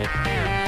it.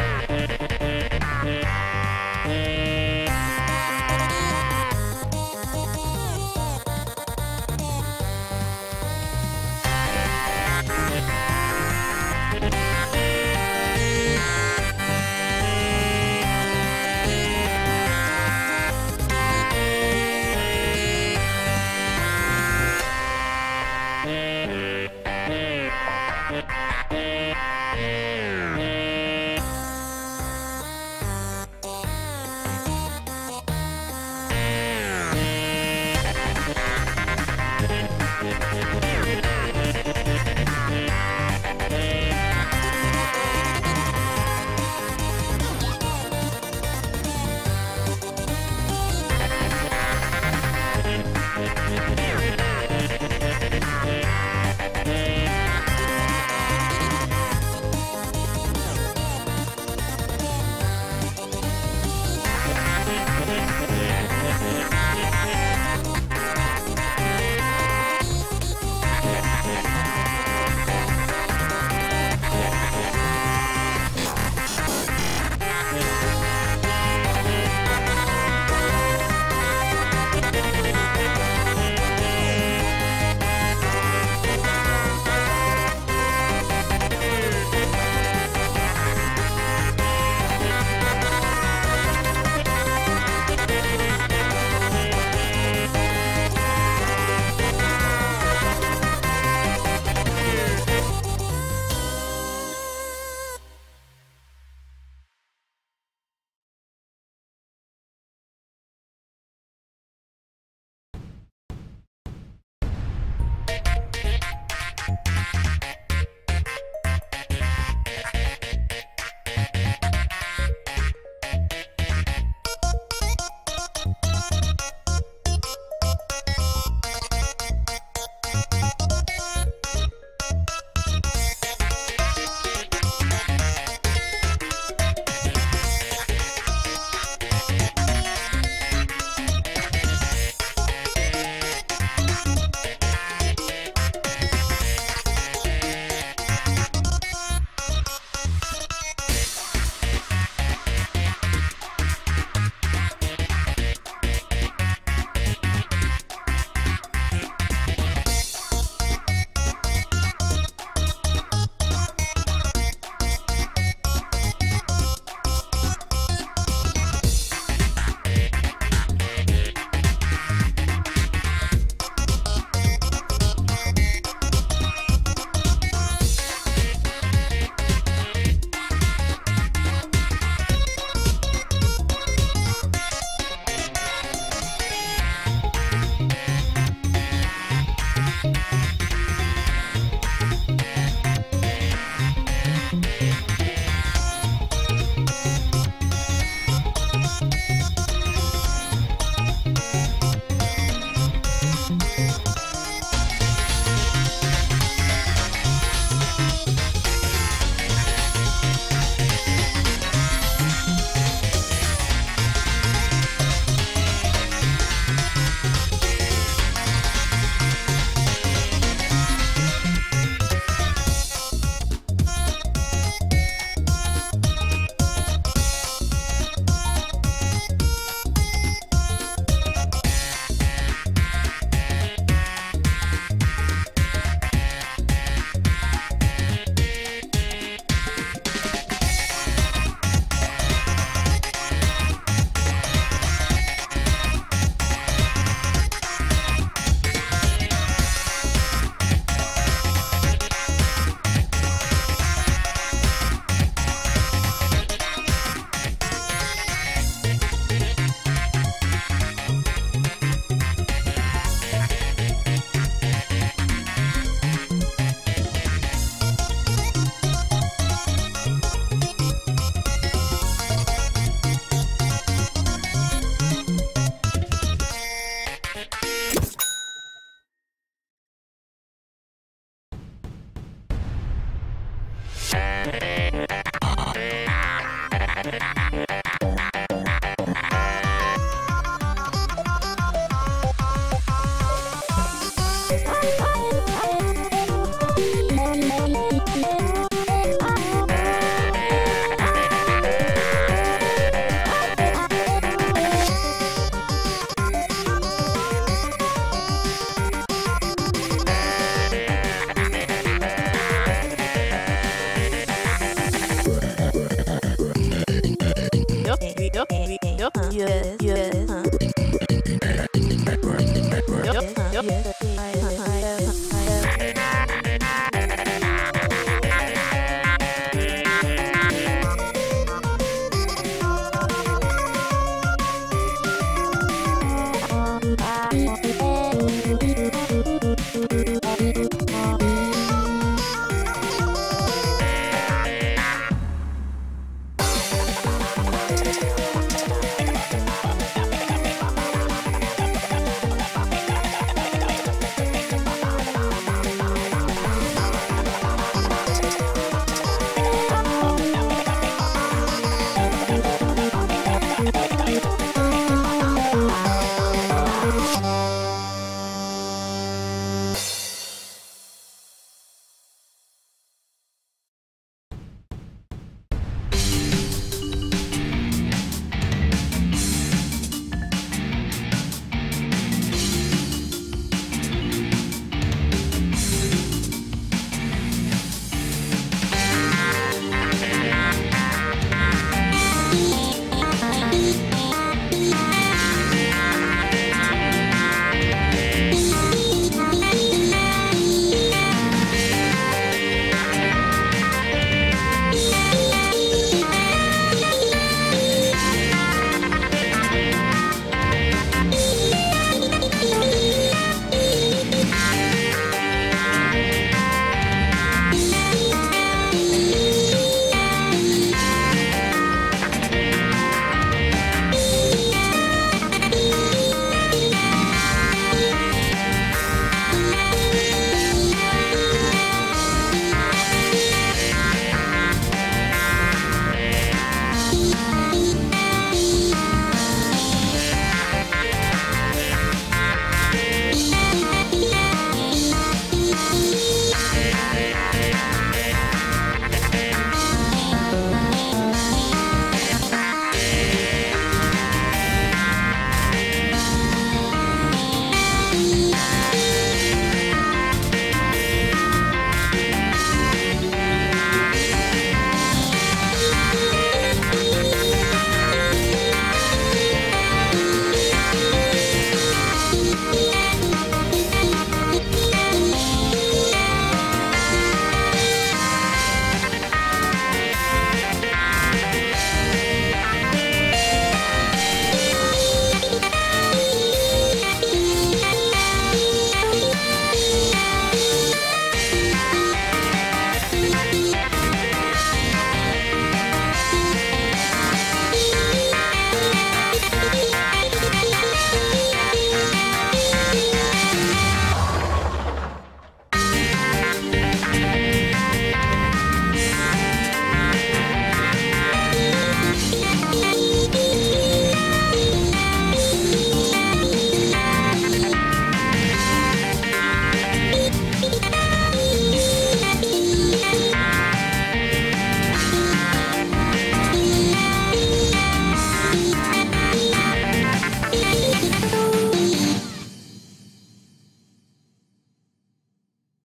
Yes